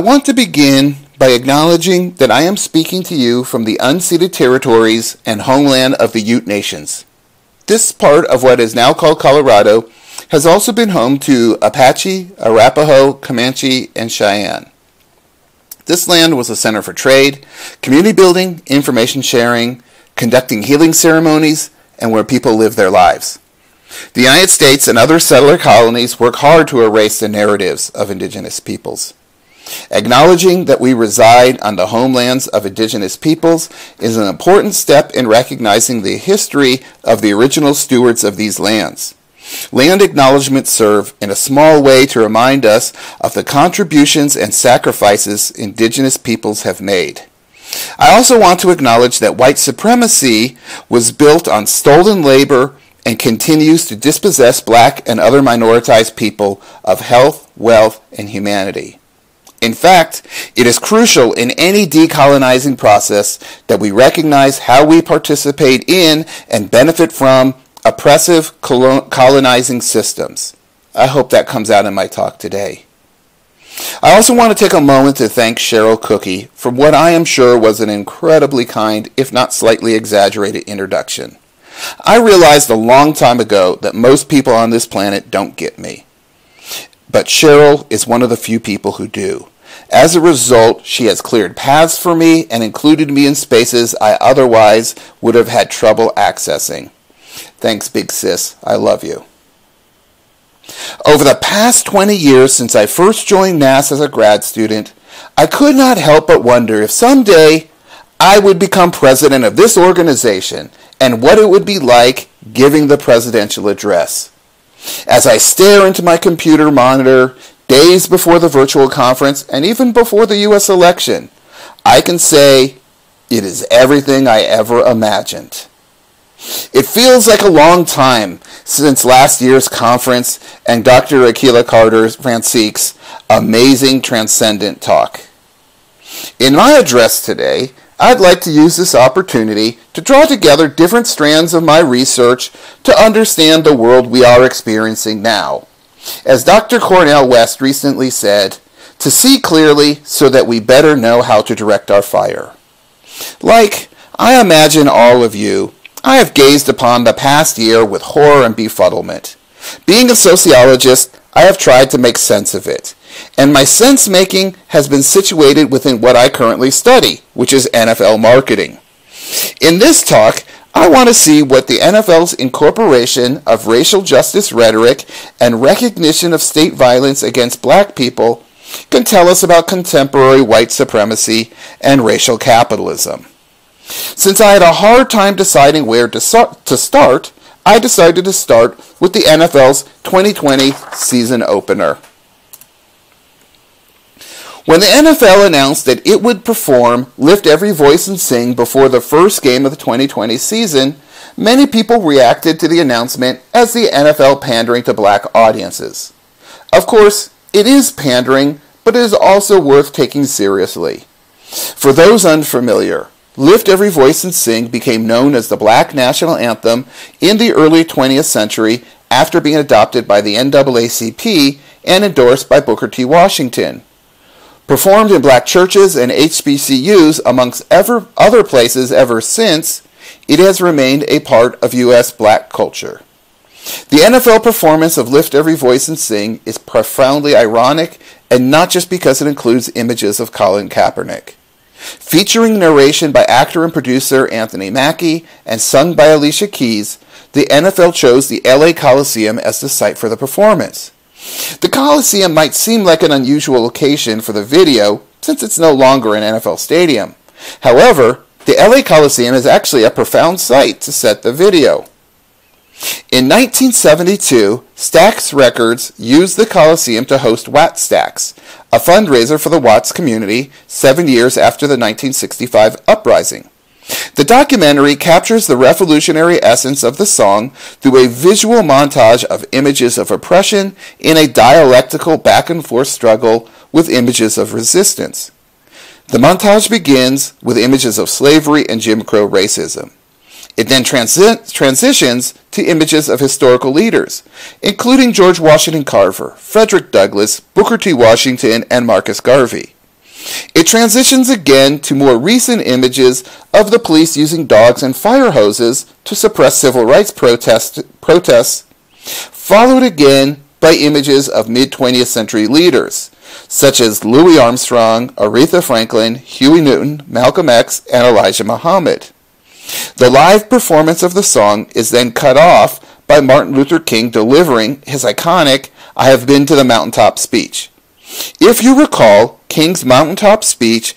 want to begin by acknowledging that I am speaking to you from the unceded territories and homeland of the Ute Nations. This part of what is now called Colorado has also been home to Apache, Arapaho, Comanche, and Cheyenne. This land was a center for trade, community building, information sharing, conducting healing ceremonies, and where people lived their lives. The United States and other settler colonies work hard to erase the narratives of indigenous peoples. Acknowledging that we reside on the homelands of indigenous peoples is an important step in recognizing the history of the original stewards of these lands. Land acknowledgements serve in a small way to remind us of the contributions and sacrifices indigenous peoples have made. I also want to acknowledge that white supremacy was built on stolen labor and continues to dispossess black and other minoritized people of health, wealth, and humanity. In fact, it is crucial in any decolonizing process that we recognize how we participate in and benefit from oppressive colonizing systems. I hope that comes out in my talk today. I also want to take a moment to thank Cheryl Cooky for what I am sure was an incredibly kind, if not slightly exaggerated, introduction. I realized a long time ago that most people on this planet don't get me. But Cheryl is one of the few people who do. As a result, she has cleared paths for me and included me in spaces I otherwise would have had trouble accessing. Thanks, big sis. I love you. Over the past 20 years since I first joined NASSS as a grad student, I could not help but wonder if someday I would become president of this organization and what it would be like giving the presidential address. As I stare into my computer monitor days before the virtual conference and even before the U.S. election, I can say it is everything I ever imagined. It feels like a long time since last year's conference and Dr. Akilah Carter Francique's amazing transcendent talk. In my address today, I'd like to use this opportunity to draw together different strands of my research to understand the world we are experiencing now. As Dr. Cornel West recently said, to see clearly so that we better know how to direct our fire. Like, I imagine all of you, I have gazed upon the past year with horror and befuddlement. Being a sociologist, I have tried to make sense of it. And my sense making has been situated within what I currently study, which is NFL marketing. In this talk, I want to see what the NFL's incorporation of racial justice rhetoric and recognition of state violence against black people can tell us about contemporary white supremacy and racial capitalism. Since I had a hard time deciding where to, to start, I decided to start with the NFL's 2020 season opener. When the NFL announced that it would perform Lift Every Voice and Sing before the first game of the 2020 season, many people reacted to the announcement as the NFL pandering to black audiences. Of course, it is pandering, but it is also worth taking seriously. For those unfamiliar, Lift Every Voice and Sing became known as the black national anthem in the early 20th century after being adopted by the NAACP and endorsed by Booker T. Washington. Performed in black churches and HBCUs amongst ever, other places ever since, it has remained a part of U.S. black culture. The NFL performance of Lift Every Voice and Sing is profoundly ironic, and not just because it includes images of Colin Kaepernick. Featuring narration by actor and producer Anthony Mackie and sung by Alicia Keys, the NFL chose the LA Coliseum as the site for the performance. The Coliseum might seem like an unusual location for the video since it's no longer an NFL stadium. However, the LA Coliseum is actually a profound site to set the video. In 1972, Stax Records used the Coliseum to host Wattstax, a fundraiser for the Watts community seven years after the 1965 uprising. The documentary captures the revolutionary essence of the song through a visual montage of images of oppression in a dialectical back and forth struggle with images of resistance. The montage begins with images of slavery and Jim Crow racism. It then transi- transitions to images of historical leaders, including George Washington Carver, Frederick Douglass, Booker T. Washington, and Marcus Garvey. It transitions again to more recent images of the police using dogs and fire hoses to suppress civil rights protest, protests, followed again by images of mid 20th century leaders, such as Louis Armstrong, Aretha Franklin, Huey Newton, Malcolm X, and Elijah Muhammad. The live performance of the song is then cut off by Martin Luther King delivering his iconic I Have Been to the Mountaintop speech. If you recall, King's mountaintop speech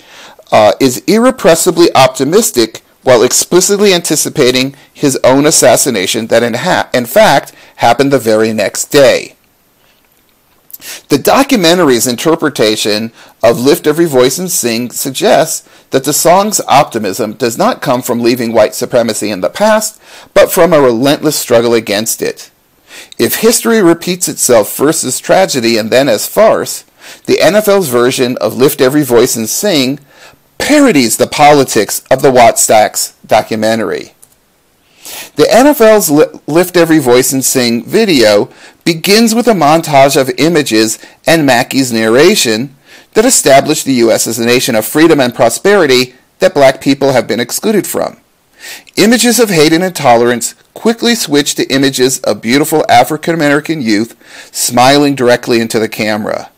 uh, is irrepressibly optimistic while explicitly anticipating his own assassination that in, ha- in fact happened the very next day. The documentary's interpretation of Lift Every Voice and Sing suggests that the song's optimism does not come from leaving white supremacy in the past, but from a relentless struggle against it. If history repeats itself first as tragedy and then as farce, the NFL's version of Lift Every Voice and Sing parodies the politics of the Wattstax documentary. The NFL's Lift Every Voice and Sing video begins with a montage of images and Mackie's narration that establish the U.S. as a nation of freedom and prosperity that black people have been excluded from. Images of hate and intolerance quickly switch to images of beautiful African American youth smiling directly into the camera.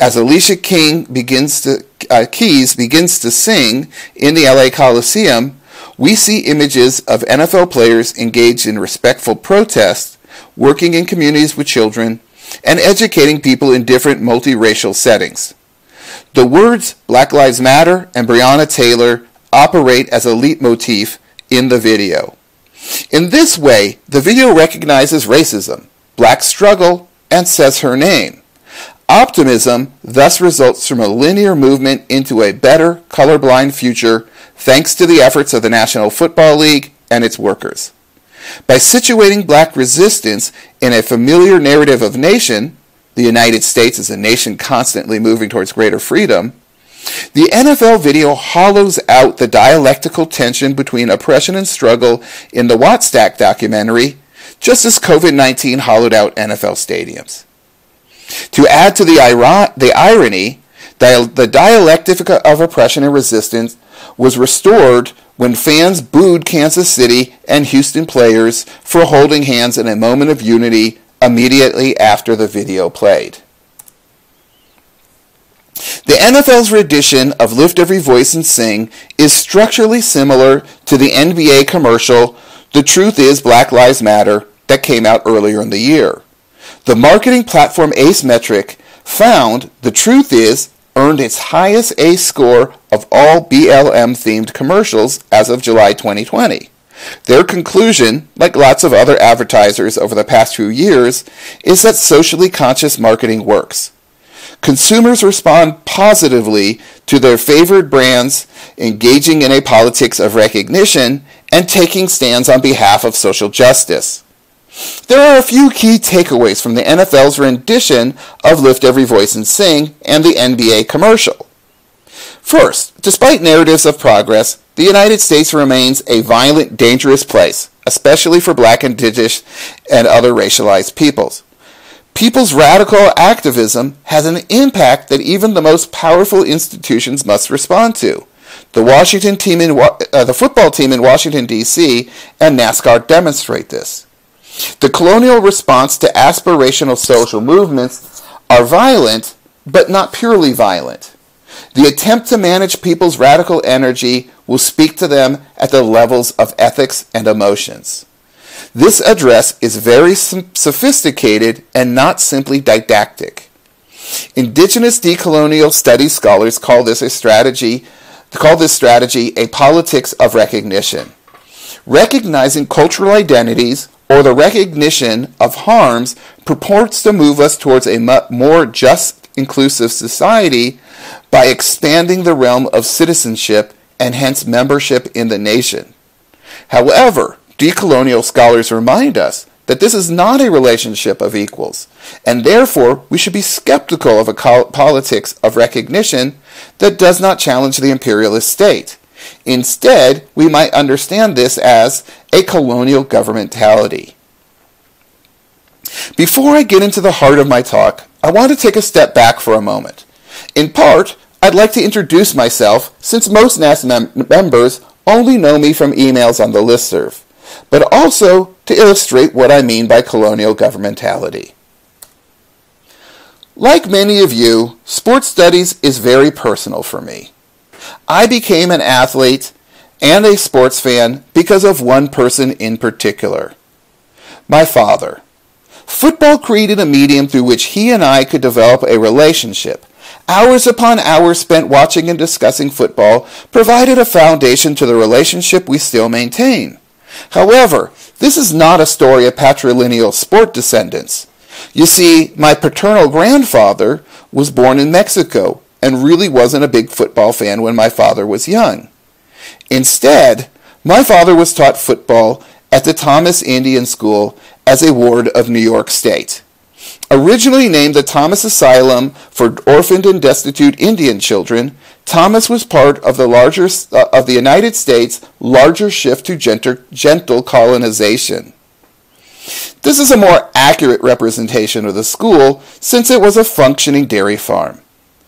As Alicia King begins to, uh, Keys begins to sing in the LA Coliseum, we see images of NFL players engaged in respectful protest, working in communities with children, and educating people in different multiracial settings. The words Black Lives Matter and Breonna Taylor operate as a leitmotif in the video. In this way, the video recognizes racism, black struggle, and says her name. Optimism thus results from a linear movement into a better colorblind future thanks to the efforts of the National Football League and its workers. By situating black resistance in a familiar narrative of nation, the United States is a nation constantly moving towards greater freedom, the NFL video hollows out the dialectical tension between oppression and struggle in the Wattstack documentary, just as COVID 19 hollowed out NFL stadiums. To add to the, the irony, the dialectic of oppression and resistance was restored when fans booed Kansas City and Houston players for holding hands in a moment of unity immediately after the video played. The NFL's rendition of Lift Every Voice and Sing is structurally similar to the NBA commercial The Truth Is Black Lives Matter that came out earlier in the year. The marketing platform Ace Metrix found The Truth Is earned its highest A score of all BLM themed commercials as of July 2020. Their conclusion, like lots of other advertisers over the past few years, is that socially conscious marketing works. Consumers respond positively to their favored brands engaging in a politics of recognition and taking stands on behalf of social justice. There are a few key takeaways from the NFL's rendition of Lift Every Voice and Sing and the NBA commercial. First, despite narratives of progress, the United States remains a violent, dangerous place, especially for black, and indigenous, and other racialized peoples. People's radical activism has an impact that even the most powerful institutions must respond to. The Washington team in uh, the football team in Washington D.C. and NASCAR demonstrate this. The colonial response to aspirational social movements are violent, but not purely violent. The attempt to manage people's radical energy will speak to them at the levels of ethics and emotions. This address is very sophisticated and not simply didactic. Indigenous decolonial studies scholars call this a strategy call this strategy a politics of recognition. Recognizing cultural identities or the recognition of harms purports to move us towards a more just, inclusive society by expanding the realm of citizenship and hence membership in the nation. However, decolonial scholars remind us that this is not a relationship of equals, and therefore we should be skeptical of a politics of recognition that does not challenge the imperialist state. Instead, we might understand this as a colonial governmentality. Before I get into the heart of my talk, I want to take a step back for a moment. In part, I'd like to introduce myself since most NASSS mem- members only know me from emails on the listserv, but also to illustrate what I mean by colonial governmentality. Like many of you, sports studies is very personal for me. I became an athlete and a sports fan because of one person in particular my father. Football created a medium through which he and I could develop a relationship. Hours upon hours spent watching and discussing football provided a foundation to the relationship we still maintain. However, this is not a story of patrilineal sport descendants. You see, my paternal grandfather was born in Mexico and really wasn't a big football fan when my father was young. Instead, my father was taught football at the Thomas Indian School as a ward of New York State. Originally named the Thomas Asylum for Orphaned and Destitute Indian Children, Thomas was part of the larger uh, of the United States' larger shift to gentle, gentle colonization. This is a more accurate representation of the school since it was a functioning dairy farm.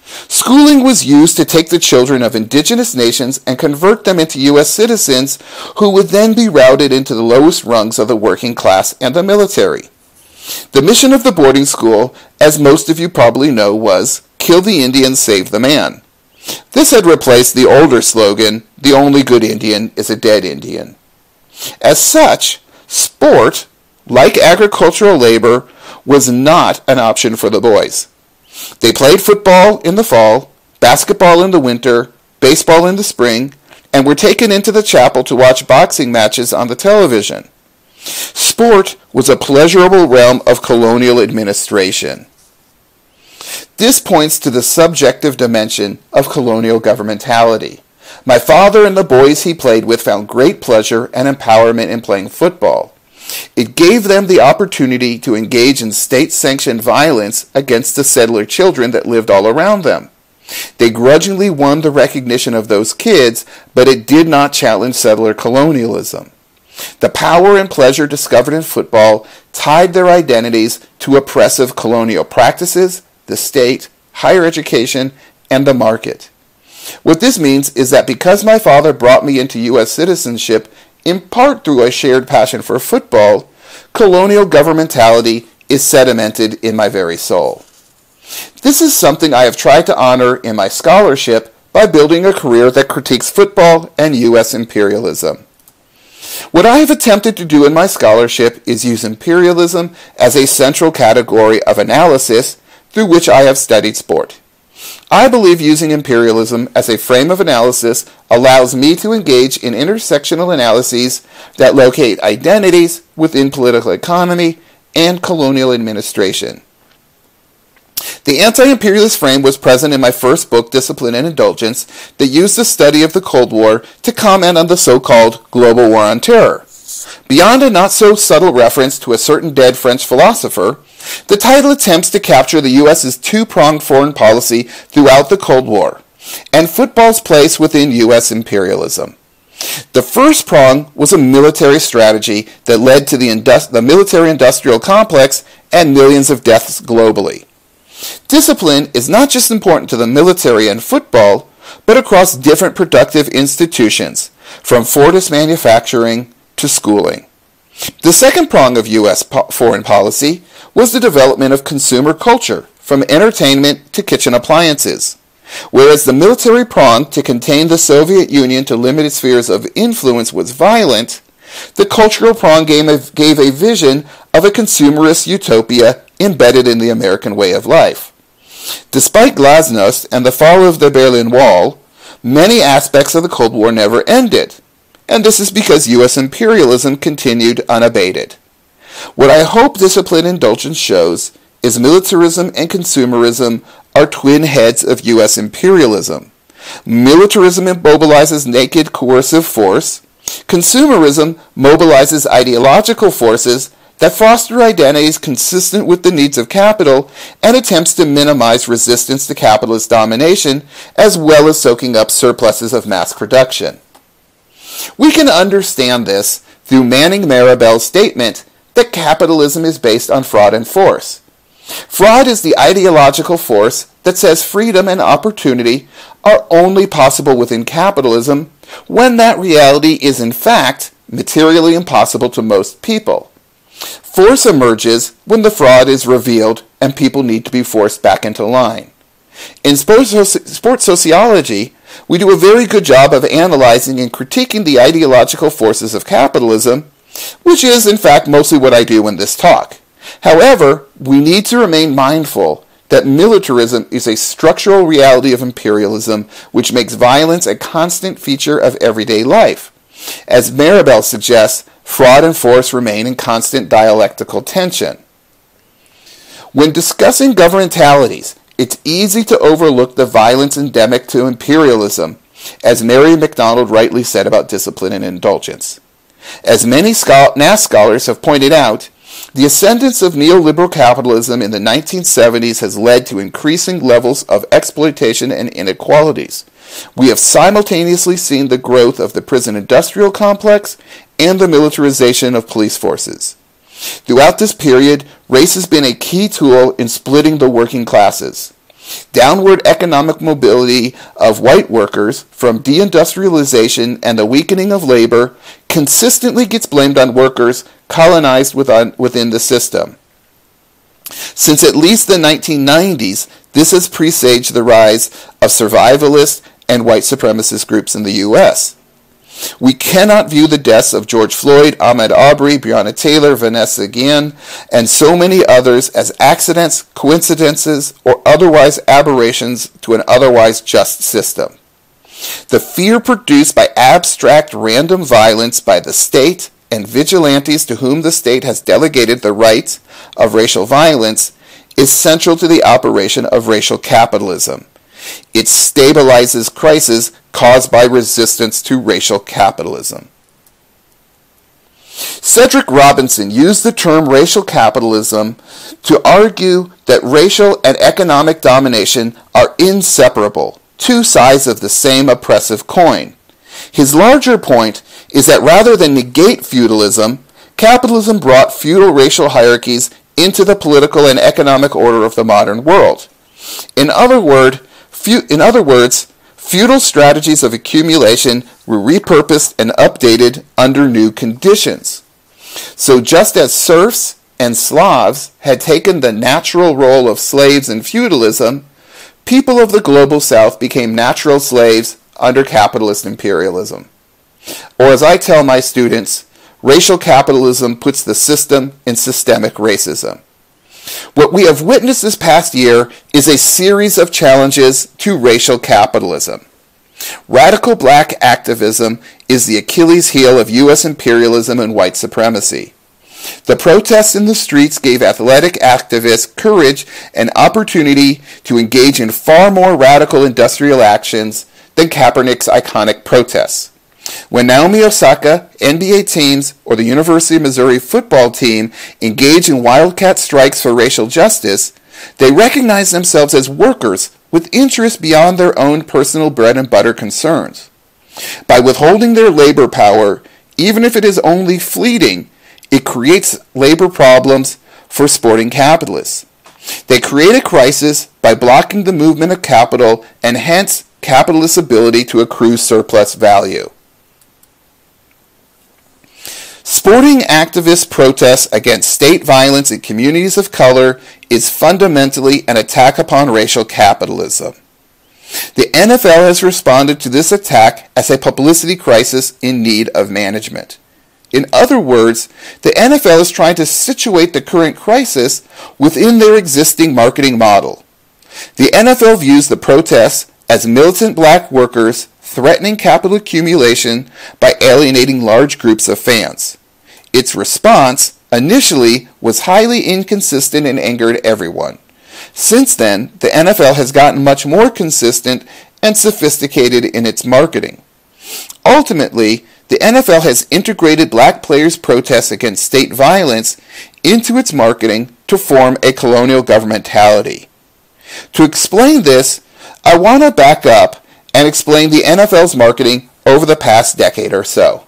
Schooling was used to take the children of indigenous nations and convert them into U.S. citizens who would then be routed into the lowest rungs of the working class and the military. The mission of the boarding school, as most of you probably know, was kill the Indian, save the man. This had replaced the older slogan, the only good Indian is a dead Indian. As such, sport, like agricultural labor, was not an option for the boys. They played football in the fall, basketball in the winter, baseball in the spring, and were taken into the chapel to watch boxing matches on the television. Sport was a pleasurable realm of colonial administration. This points to the subjective dimension of colonial governmentality. My father and the boys he played with found great pleasure and empowerment in playing football. It gave them the opportunity to engage in state sanctioned violence against the settler children that lived all around them. They grudgingly won the recognition of those kids, but it did not challenge settler colonialism. The power and pleasure discovered in football tied their identities to oppressive colonial practices, the state, higher education, and the market. What this means is that because my father brought me into U.S. citizenship in part through a shared passion for football, colonial governmentality is sedimented in my very soul. This is something I have tried to honor in my scholarship by building a career that critiques football and U.S. imperialism. What I have attempted to do in my scholarship is use imperialism as a central category of analysis through which I have studied sport. I believe using imperialism as a frame of analysis allows me to engage in intersectional analyses that locate identities within political economy and colonial administration. The anti-imperialist frame was present in my first book, Discipline and Indulgence, that used the study of the Cold War to comment on the so-called global war on terror. Beyond a not so subtle reference to a certain dead French philosopher, the title attempts to capture the U.S.'s two-pronged foreign policy throughout the Cold War and football's place within U.S. imperialism. The first prong was a military strategy that led to the, indus- the military industrial complex and millions of deaths globally. Discipline is not just important to the military and football, but across different productive institutions, from Fordist manufacturing to schooling. The second prong of U.S. po- foreign policy was the development of consumer culture, from entertainment to kitchen appliances. Whereas the military prong to contain the Soviet Union to limited spheres of influence was violent, the cultural prong gave a, gave a vision of a consumerist utopia embedded in the American way of life. Despite Glasnost and the fall of the Berlin Wall, many aspects of the Cold War never ended and this is because U.S. imperialism continued unabated. What I hope discipline indulgence shows is militarism and consumerism are twin heads of U.S. imperialism. Militarism mobilizes naked coercive force. Consumerism mobilizes ideological forces that foster identities consistent with the needs of capital and attempts to minimize resistance to capitalist domination, as well as soaking up surpluses of mass production. We can understand this through Manning Marable's statement that capitalism is based on fraud and force. Fraud is the ideological force that says freedom and opportunity are only possible within capitalism when that reality is in fact materially impossible to most people. Force emerges when the fraud is revealed and people need to be forced back into line. In sports, sociology, we do a very good job of analyzing and critiquing the ideological forces of capitalism, which is, in fact, mostly what I do in this talk. However, we need to remain mindful that militarism is a structural reality of imperialism which makes violence a constant feature of everyday life. As Marable suggests, fraud and force remain in constant dialectical tension. When discussing governmentalities, it's easy to overlook the violence endemic to imperialism, as Mary McDonald rightly said about discipline and indulgence. As many NASSS scholars have pointed out, the ascendance of neoliberal capitalism in the 1970s has led to increasing levels of exploitation and inequalities. We have simultaneously seen the growth of the prison industrial complex and the militarization of police forces. Throughout this period, race has been a key tool in splitting the working classes. Downward economic mobility of white workers from deindustrialization and the weakening of labor consistently gets blamed on workers colonized within the system. Since at least the 1990s, this has presaged the rise of survivalist and white supremacist groups in the U.S. We cannot view the deaths of George Floyd, Ahmaud Arbery, Breonna Taylor, Vanessa Guillen, and so many others as accidents, coincidences, or otherwise aberrations to an otherwise just system. The fear produced by abstract random violence by the state and vigilantes to whom the state has delegated the rights of racial violence is central to the operation of racial capitalism. It stabilizes crises caused by resistance to racial capitalism. Cedric Robinson used the term racial capitalism to argue that racial and economic domination are inseparable, two sides of the same oppressive coin. His larger point is that rather than negate feudalism, capitalism brought feudal racial hierarchies into the political and economic order of the modern world. In other, word, in other words, feudal strategies of accumulation were repurposed and updated under new conditions. So just as serfs and Slavs had taken the natural role of slaves in feudalism, people of the global south became natural slaves under capitalist imperialism. Or as I tell my students, racial capitalism puts the system in systemic racism. What we have witnessed this past year is a series of challenges to racial capitalism. Radical black activism is the Achilles heel of U.S. imperialism and white supremacy. The protests in the streets gave athletic activists courage and opportunity to engage in far more radical industrial actions than Kaepernick's iconic protests. When Naomi Osaka, NBA teams, or the University of Missouri football team engage in wildcat strikes for racial justice, they recognize themselves as workers with interests beyond their own personal bread and butter concerns. By withholding their labor power, even if it is only fleeting, it creates labor problems for sporting capitalists. They create a crisis by blocking the movement of capital and hence capitalist ability to accrue surplus value. Sporting activist protests against state violence in communities of color is fundamentally an attack upon racial capitalism. The NFL has responded to this attack as a publicity crisis in need of management. In other words, the NFL is trying to situate the current crisis within their existing marketing model. The NFL views the protests as militant black workers threatening capital accumulation by alienating large groups of fans. Its response, initially, was highly inconsistent and angered everyone. Since then, the NFL has gotten much more consistent and sophisticated in its marketing. Ultimately, the NFL has integrated black players' protests against state violence into its marketing to form a colonial governmentality. To explain this, I want to back up and explain the NFL's marketing over the past decade or so.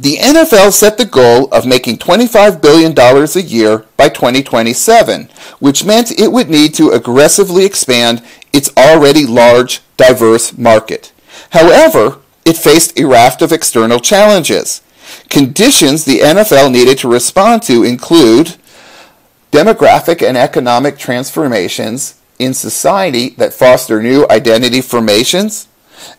The NFL set the goal of making $25 billion a year by 2027, which meant it would need to aggressively expand its already large, diverse market. However, it faced a raft of external challenges. Conditions the NFL needed to respond to include demographic and economic transformations in society that foster new identity formations,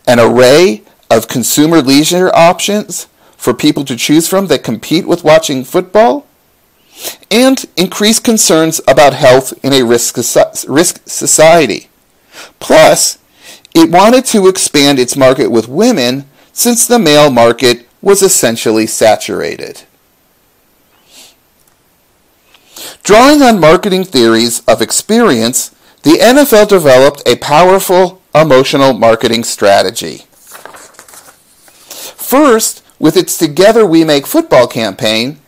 an array of consumer leisure options for people to choose from that compete with watching football, and increased concerns about health in a risk, risk society. Plus, it wanted to expand its market with women since the male market was essentially saturated. Drawing on marketing theories of experience, the NFL developed a powerful emotional marketing strategy. First, with its Together We Make Football campaign,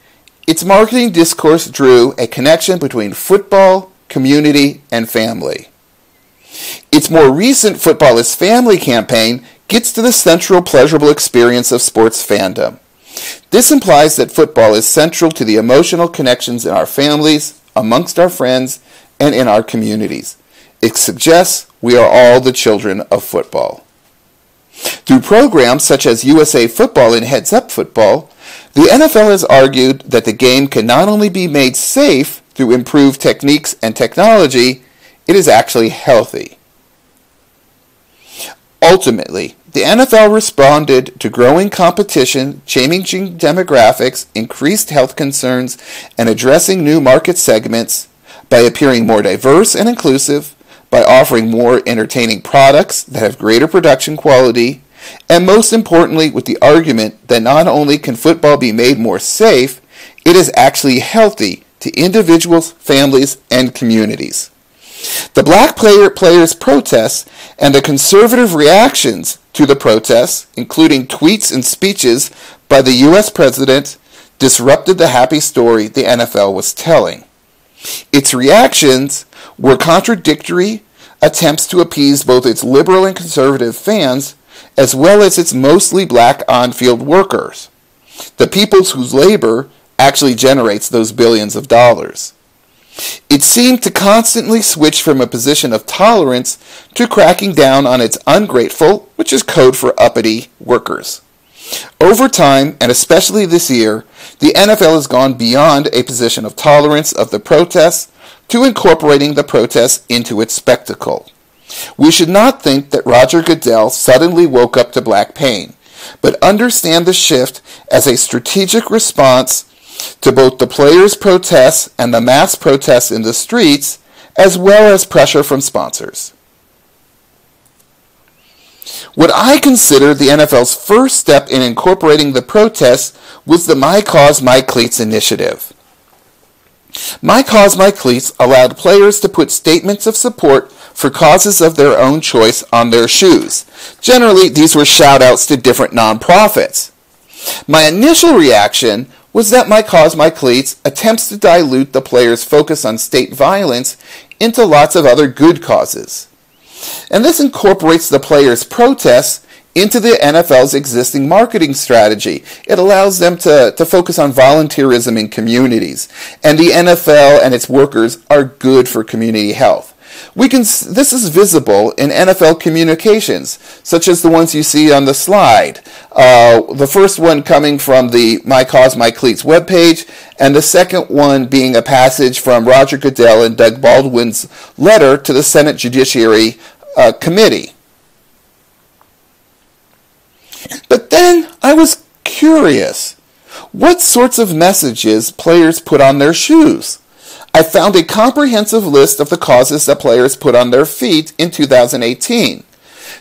its marketing discourse drew a connection between football, community, and family. Its more recent Football is Family campaign gets to the central pleasurable experience of sports fandom. This implies that football is central to the emotional connections in our families, amongst our friends, and in our communities. It suggests we are all the children of football. Through programs such as USA Football and Heads Up Football, the NFL has argued that the game can not only be made safe through improved techniques and technology, it is actually healthy. Ultimately, the NFL responded to growing competition, changing demographics, increased health concerns, and addressing new market segments by appearing more diverse and inclusive, by offering more entertaining products that have greater production quality, and most importantly, with the argument that not only can football be made more safe, it is actually healthy to individuals, families, and communities. The black player players' protests and the conservative reactions to the protests, including tweets and speeches by the U.S. president, disrupted the happy story the NFL was telling. Its reactions were contradictory attempts to appease both its liberal and conservative fans, as well as its mostly black on field workers, the peoples whose labor actually generates those billions of dollars. It seemed to constantly switch from a position of tolerance to cracking down on its ungrateful, which is code for uppity, workers. Over time, and especially this year, the NFL has gone beyond a position of tolerance of the protests to incorporating the protests into its spectacle. We should not think that Roger Goodell suddenly woke up to black pain, but understand the shift as a strategic response to both the players' protests and the mass protests in the streets, as well as pressure from sponsors. What I consider the NFL's first step in incorporating the protests was the My Cause, My Cleats initiative. My Cause, My Cleats allowed players to put statements of support for causes of their own choice on their shoes. Generally, these were shout outs to different nonprofits. My initial reaction was that My Cause, My Cleats attempts to dilute the players' focus on state violence into lots of other good causes. And this incorporates the players' protests into the NFL's existing marketing strategy. It allows them to, to focus on volunteerism in communities. And the NFL and its workers are good for community health. We can, this is visible in NFL communications, such as the ones you see on the slide. Uh, the first one coming from the My Cause, My Cleats webpage, and the second one being a passage from Roger Goodell and Doug Baldwin's letter to the Senate Judiciary uh, Committee. But then I was curious. What sorts of messages players put on their shoes? I found a comprehensive list of the causes that players put on their feet in 2018.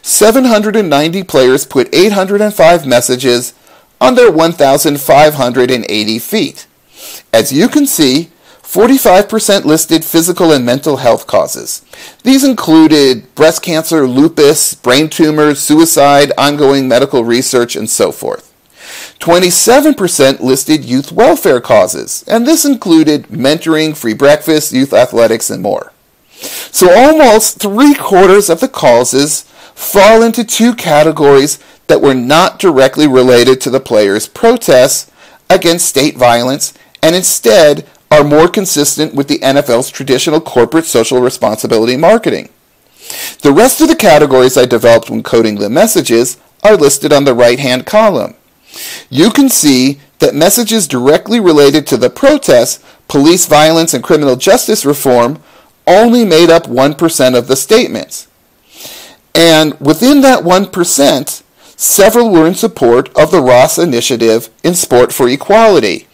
790 players put 805 messages on their 1,580 feet. As you can see, 45% listed physical and mental health causes. These included breast cancer, lupus, brain tumors, suicide, ongoing medical research, and so forth. 27% listed youth welfare causes, and this included mentoring, free breakfast, youth athletics, and more. So almost three quarters of the causes fall into two categories that were not directly related to the players' protests against state violence and instead are more consistent with the NFL's traditional corporate social responsibility marketing. The rest of the categories I developed when coding the messages are listed on the right hand column. You can see that messages directly related to the protests, police violence, and criminal justice reform only made up 1% of the statements. And within that 1%, several were in support of the Ross Initiative in Sport for Equality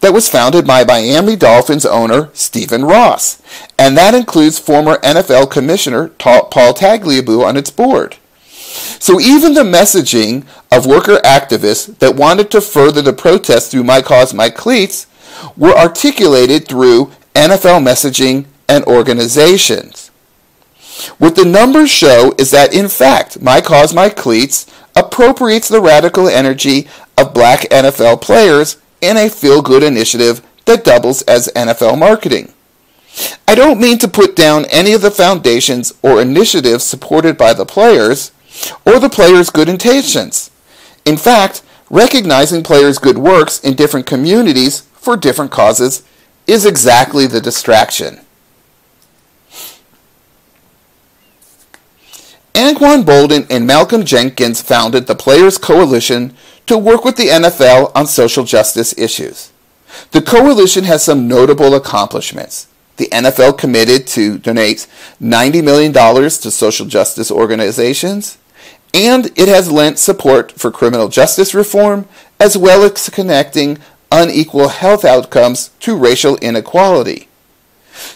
that was founded by Miami Dolphins owner Stephen Ross, and that includes former NFL Commissioner Paul Tagliabue on its board. So even the messaging of worker activists that wanted to further the protest through My Cause, My Cleats were articulated through NFL messaging and organizations. What the numbers show is that, in fact, My Cause, My Cleats appropriates the radical energy of black NFL players in a feel good initiative that doubles as NFL marketing. I don't mean to put down any of the foundations or initiatives supported by the players or the players' good intentions. In fact, recognizing players' good works in different communities for different causes is exactly the distraction. Anquan Boldin and Malcolm Jenkins founded the Players Coalition to work with the NFL on social justice issues. The coalition has some notable accomplishments. The NFL committed to donate $90 million to social justice organizations, and it has lent support for criminal justice reform as well as connecting unequal health outcomes to racial inequality.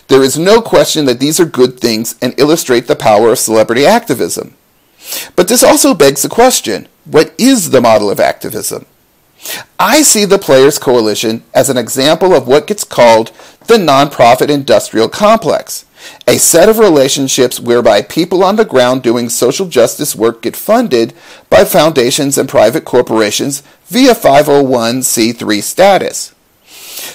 There is no question that these are good things and illustrate the power of celebrity activism. But this also begs the question what is the model of activism? I see the Players Coalition as an example of what gets called the nonprofit industrial complex, a set of relationships whereby people on the ground doing social justice work get funded by foundations and private corporations via 501c3 status.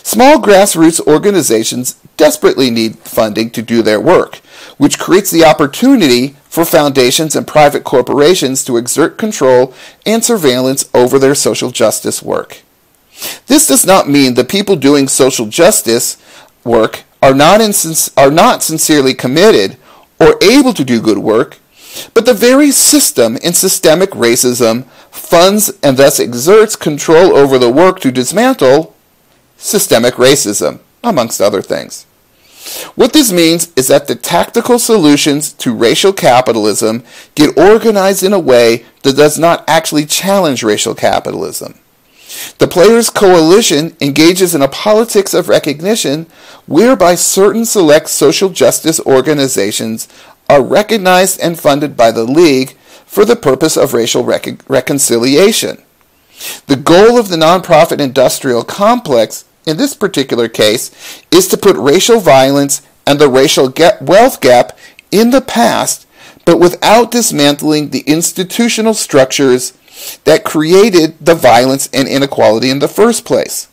Small grassroots organizations desperately need funding to do their work, which creates the opportunity for foundations and private corporations to exert control and surveillance over their social justice work. This does not mean the people doing social justice work are not, are not sincerely committed or able to do good work, but the very system in systemic racism funds and thus exerts control over the work to dismantle systemic racism, amongst other things. What this means is that the tactical solutions to racial capitalism get organized in a way that does not actually challenge racial capitalism. The Players Coalition engages in a politics of recognition whereby certain select social justice organizations are recognized and funded by the League for the purpose of racial rec- reconciliation. The goal of the nonprofit industrial complex in this particular case is to put racial violence and the racial wealth gap in the past, but without dismantling the institutional structures that created the violence and inequality in the first place.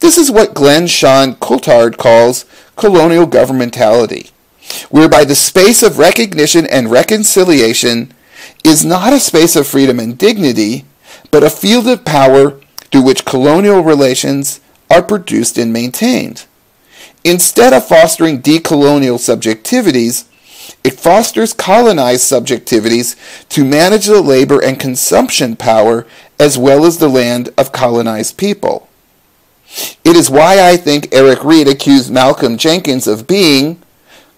This is what Glen Sean Coulthard calls colonial governmentality, whereby the space of recognition and reconciliation is not a space of freedom and dignity, but a field of power through which colonial relations are produced and maintained. Instead of fostering decolonial subjectivities, it fosters colonized subjectivities to manage the labor and consumption power as well as the land of colonized people. It is why I think Eric Reid accused Malcolm Jenkins of being,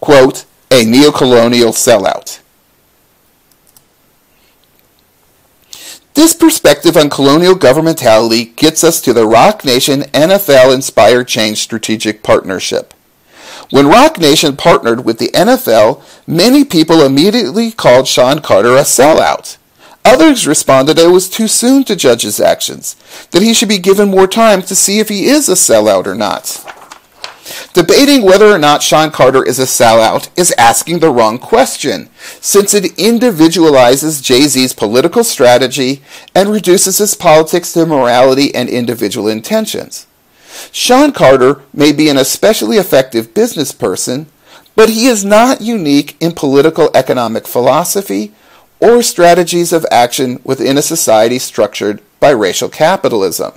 quote, a neocolonial sellout. This perspective on colonial governmentality gets us to the Roc Nation NFL Inspired Change Strategic Partnership. When Roc Nation partnered with the NFL, many people immediately called Shawn Carter a sellout. Others responded that it was too soon to judge his actions, that he should be given more time to see if he is a sellout or not. Debating whether or not Shawn Carter is a sellout is asking the wrong question, since it individualizes Jay Z's political strategy and reduces his politics to morality and individual intentions. Shawn Carter may be an especially effective business person, but he is not unique in political economic philosophy or strategies of action within a society structured by racial capitalism.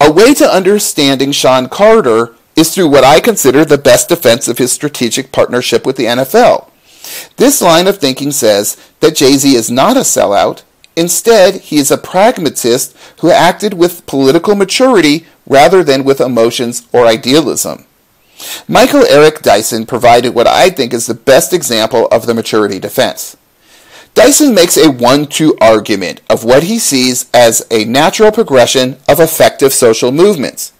A way to understanding Shawn Carter is through what I consider the best defense of his strategic partnership with the NFL. This line of thinking says that Jay Z is not a sellout. Instead, he is a pragmatist who acted with political maturity rather than with emotions or idealism. Michael Eric Dyson provided what I think is the best example of the maturity defense. Dyson makes a one two argument of what he sees as a natural progression of effective social movements.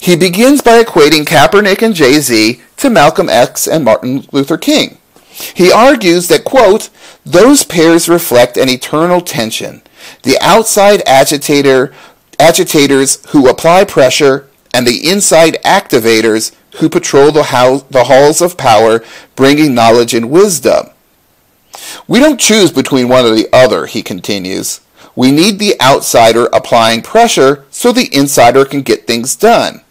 He begins by equating Kaepernick and Jay Z to Malcolm X and Martin Luther King. He argues that, quote, those pairs reflect an eternal tension. The outside agitator, agitators who apply pressure and the inside activators who patrol the, house, the halls of power, bringing knowledge and wisdom. We don't choose between one or the other, he continues. We need the outsider applying pressure so the insider can get things done.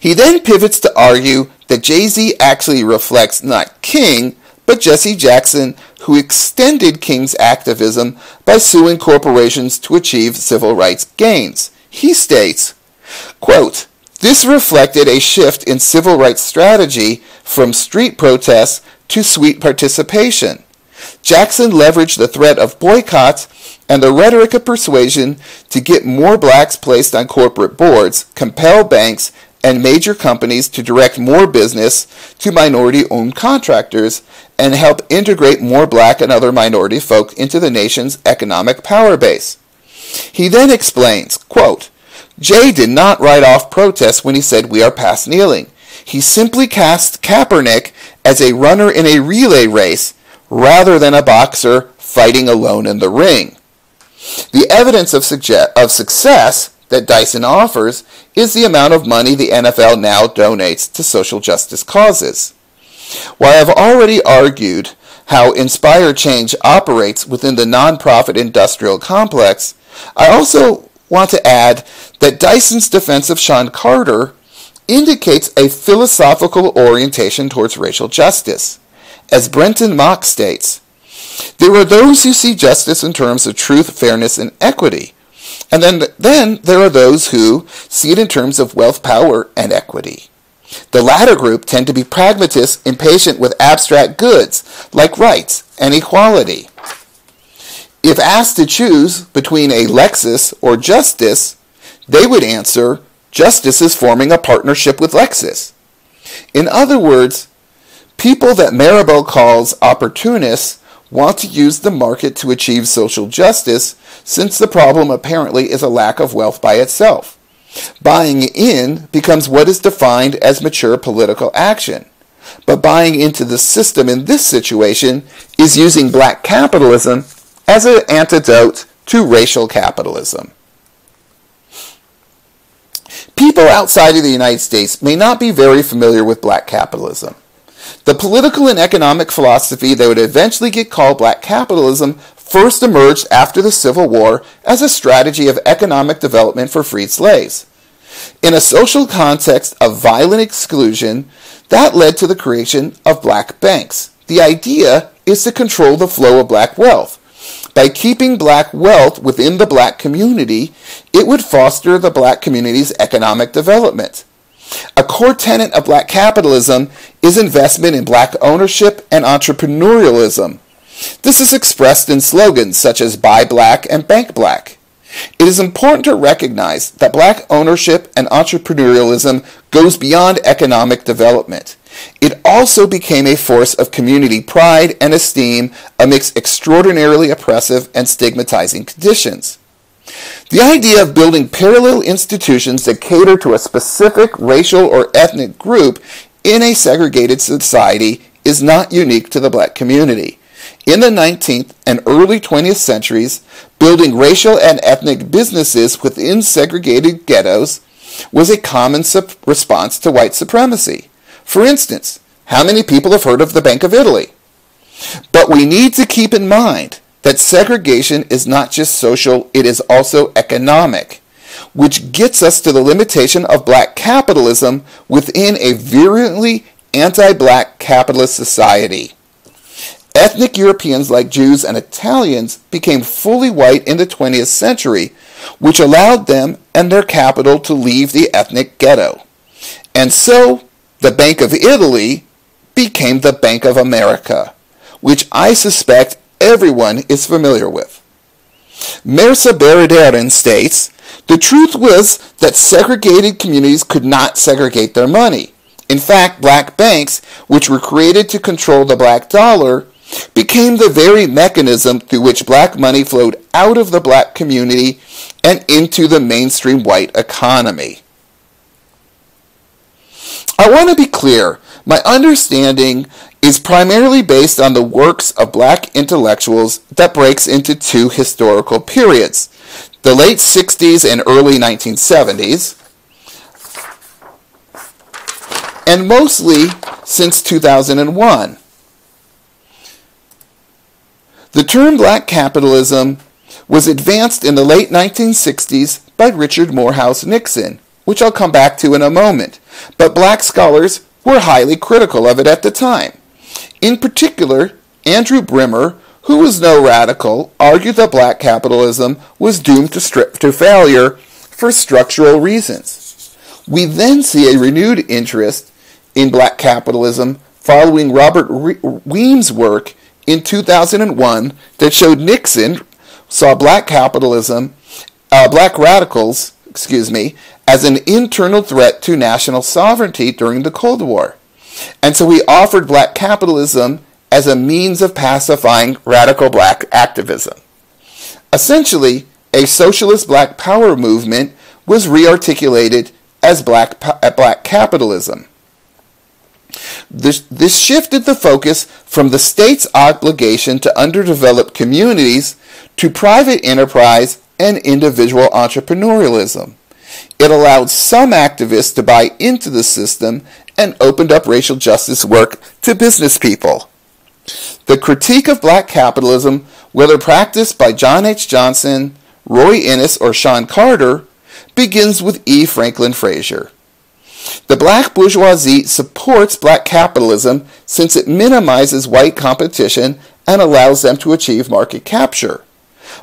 He then pivots to argue that Jay Z actually reflects not King, but Jesse Jackson, who extended King's activism by suing corporations to achieve civil rights gains. He states, quote, this reflected a shift in civil rights strategy from street protests to suite participation. Jackson leveraged the threat of boycotts and the rhetoric of persuasion to get more blacks placed on corporate boards, compel banks and major companies to direct more business to minority owned contractors, and help integrate more black and other minority folk into the nation's economic power base. He then explains, quote, Jay did not write off protests when he said we are past kneeling. He simply cast Kaepernick as a runner in a relay race rather than a boxer fighting alone in the ring. The evidence of, suge- of success that Dyson offers is the amount of money the NFL now donates to social justice causes. While I've already argued how Inspire Change operates within the nonprofit industrial complex, I also want to add that Dyson's defense of Shawn Carter indicates a philosophical orientation towards racial justice. As Brentin Mock states, there are those who see justice in terms of truth, fairness, and equity. And then, then there are those who see it in terms of wealth, power, and equity. The latter group tend to be pragmatists impatient with abstract goods like rights and equality. If asked to choose between a Lexus or justice, they would answer justice is forming a partnership with Lexus. In other words, people that Marable calls opportunists want to use the market to achieve social justice since the problem apparently is a lack of wealth by itself. Buying in becomes what is defined as mature political action. But buying into the system in this situation is using black capitalism as an antidote to racial capitalism. People outside of the United States may not be very familiar with black capitalism. The political and economic philosophy that would eventually get called black capitalism first emerged after the Civil War as a strategy of economic development for freed slaves. In a social context of violent exclusion, that led to the creation of black banks. The idea is to control the flow of black wealth. By keeping black wealth within the black community, it would foster the black community's economic development. A core tenet of black capitalism is investment in black ownership and entrepreneurialism. This is expressed in slogans such as Buy Black and Bank Black. It is important to recognize that black ownership and entrepreneurialism goes beyond economic development. It also became a force of community pride and esteem amidst extraordinarily oppressive and stigmatizing conditions. The idea of building parallel institutions that cater to a specific racial or ethnic group in a segregated society is not unique to the black community. In the 19th and early 20th centuries, building racial and ethnic businesses within segregated ghettos was a common sup- response to white supremacy. For instance, how many people have heard of the Bank of Italy? But we need to keep in mind that segregation is not just social, it is also economic, which gets us to the limitation of black capitalism within a virulently anti black capitalist society. ethnic Europeans like Jews and Italians became fully white in the 20th century, which allowed them and their capital to leave the ethnic ghetto. And so, the Bank of Italy became the Bank of America, which I suspect everyone is familiar with. Mehrsa Baradaran states, the truth was that segregated communities could not segregate their money. In fact, black banks, which were created to control the black dollar, became the very mechanism through which black money flowed out of the black community and into the mainstream white economy. I want to be clear. My understanding is primarily based on the works of black intellectuals that breaks into two historical periods the late 60s and early 1970s, and mostly since 2001. The term black capitalism was advanced in the late 1960s by Richard Milhous Nixon, which I'll come back to in a moment, but black scholars were highly critical of it at the time. In particular, Andrew Brimmer, who was no radical, argued that black capitalism was doomed to, strip to failure for structural reasons. We then see a renewed interest in black capitalism following Robert Weems' work in 2001 that showed Nixon saw black capitalism, uh, black radicals, excuse me, as an internal threat to national sovereignty during the Cold War. And so he offered black capitalism as a means of pacifying radical black activism. Essentially, a socialist black power movement was rearticulated as black, uh, black capitalism. This, this shifted the focus from the state's obligation to underdeveloped communities to private enterprise and individual entrepreneurialism. It allowed some activists to buy into the system and opened up racial justice work to business people. The critique of black capitalism, whether practiced by John H. Johnson, Roy Innis, or Shawn Carter, begins with E. Franklin Frazier. The black bourgeoisie supports black capitalism since it minimizes white competition and allows them to achieve market capture.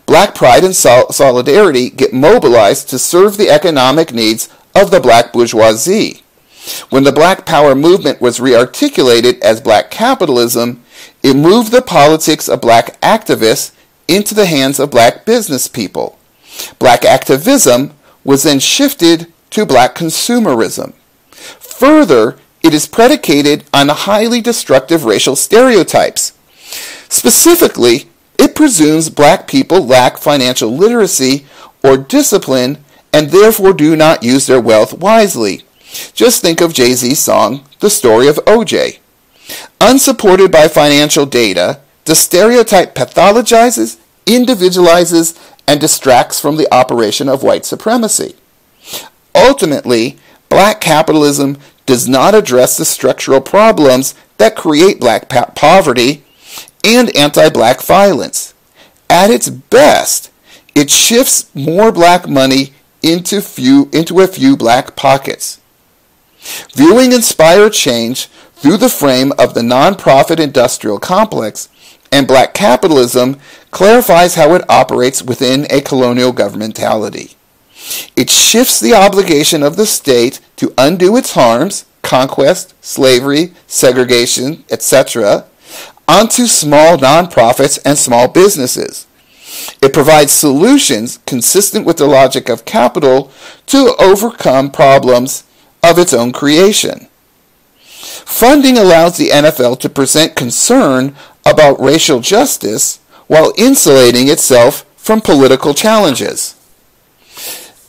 Black pride and sol- solidarity get mobilized to serve the economic needs of the black bourgeoisie. When the black power movement was rearticulated as black capitalism, it moved the politics of black activists into the hands of black business people. Black activism was then shifted to black consumerism. Further, it is predicated on highly destructive racial stereotypes. Specifically, it presumes black people lack financial literacy or discipline and therefore do not use their wealth wisely. Just think of Jay Z's song, The Story of OJ. Unsupported by financial data, the stereotype pathologizes, individualizes, and distracts from the operation of white supremacy. Ultimately, black capitalism does not address the structural problems that create black poverty and anti black violence. At its best, it shifts more black money into, few, into a few black pockets. Viewing Inspire Change through the frame of the nonprofit industrial complex and black capitalism clarifies how it operates within a colonial governmentality. It shifts the obligation of the state to undo its harms, conquest, slavery, segregation, etc., onto small nonprofits and small businesses. It provides solutions consistent with the logic of capital to overcome problems of its own creation. Funding allows the NFL to present concern about racial justice while insulating itself from political challenges.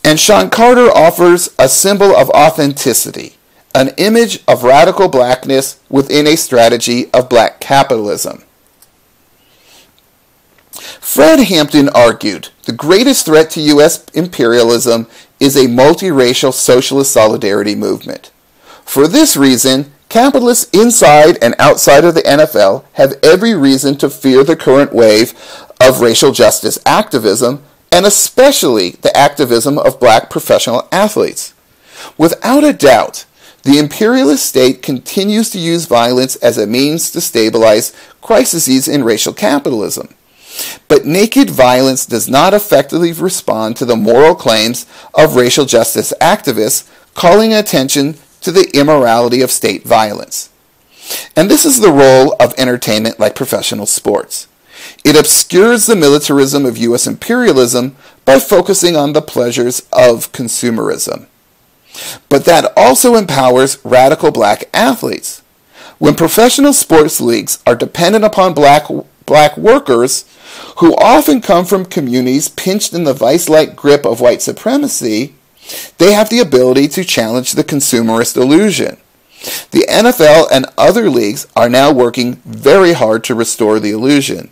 And Shawn Carter offers a symbol of authenticity, an image of radical blackness within a strategy of black capitalism. Fred Hampton argued the greatest threat to U.S. imperialism is a multiracial socialist solidarity movement. For this reason, capitalists inside and outside of the NFL have every reason to fear the current wave of racial justice activism and especially the activism of black professional athletes. Without a doubt, the imperialist state continues to use violence as a means to stabilize crises in racial capitalism. But naked violence does not effectively respond to the moral claims of racial justice activists calling attention to the immorality of state violence. And this is the role of entertainment like professional sports. It obscures the militarism of U.S. imperialism by focusing on the pleasures of consumerism. But that also empowers radical black athletes. When professional sports leagues are dependent upon black, black workers, who often come from communities pinched in the vice like grip of white supremacy, they have the ability to challenge the consumerist illusion. The NFL and other leagues are now working very hard to restore the illusion.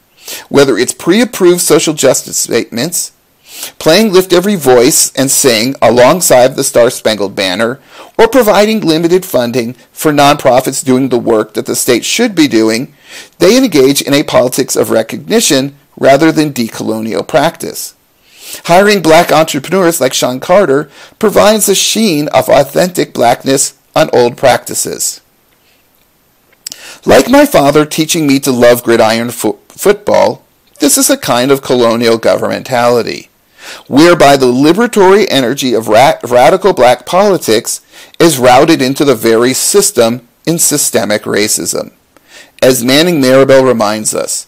Whether it's pre approved social justice statements, playing Lift Every Voice and Sing alongside the Star Spangled Banner, or providing limited funding for nonprofits doing the work that the state should be doing, they engage in a politics of recognition rather than decolonial practice. Hiring black entrepreneurs like Shawn Carter provides a sheen of authentic blackness on old practices. Like my father teaching me to love gridiron fo- football, this is a kind of colonial governmentality, whereby the liberatory energy of ra- radical black politics is routed into the very system in systemic racism. As Manning Marable reminds us,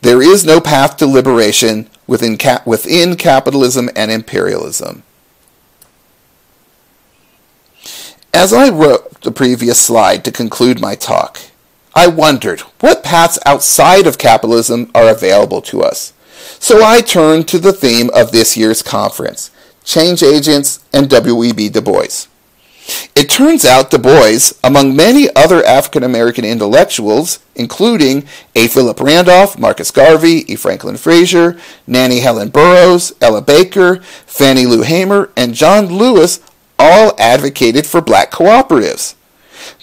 there is no path to liberation within, within capitalism and imperialism. As I wrote the previous slide to conclude my talk, I wondered what paths outside of capitalism are available to us. So I turned to the theme of this year's conference change agents and W.E.B. Du Bois. It turns out Du Bois, among many other African American intellectuals, including A. Philip Randolph, Marcus Garvey, E. Franklin Frazier, Nannie Helen Burroughs, Ella Baker, Fannie Lou Hamer, and John Lewis, all advocated for black cooperatives.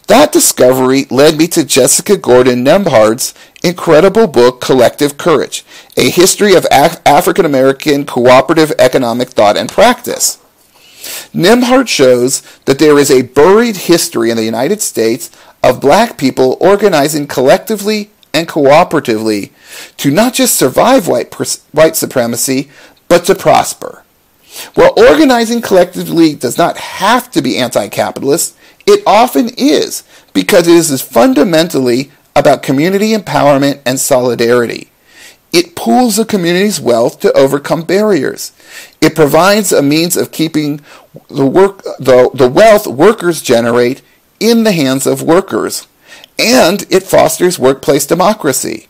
That discovery led me to Jessica Gordon Nembhard's incredible book, Collective Courage A History of Af- African American Cooperative Economic Thought and Practice. Nembhard shows that there is a buried history in the United States of black people organizing collectively and cooperatively to not just survive white, white supremacy, but to prosper. While organizing collectively does not have to be anti capitalist, it often is because it is fundamentally about community empowerment and solidarity. It pools a community's wealth to overcome barriers. It provides a means of keeping the, work, the, the wealth workers generate in the hands of workers. And it fosters workplace democracy.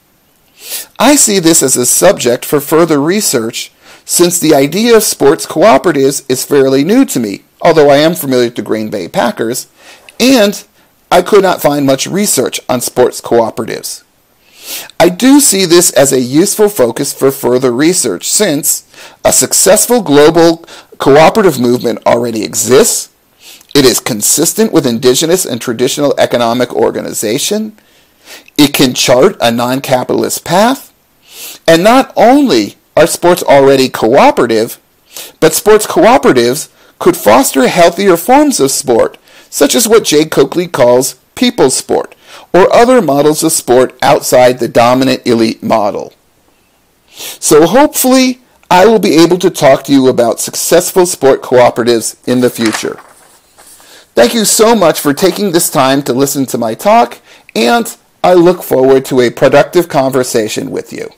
I see this as a subject for further research since the idea of sports cooperatives is fairly new to me, although I am familiar with the Green Bay Packers, and I could not find much research on sports cooperatives. I do see this as a useful focus for further research since a successful global cooperative movement already exists. It is consistent with indigenous and traditional economic organization. It can chart a non capitalist path. And not only are sports already cooperative, but sports cooperatives could foster healthier forms of sport, such as what Jay Coakley calls people's sport, or other models of sport outside the dominant elite model. So hopefully, I will be able to talk to you about successful sport cooperatives in the future. Thank you so much for taking this time to listen to my talk, and I look forward to a productive conversation with you.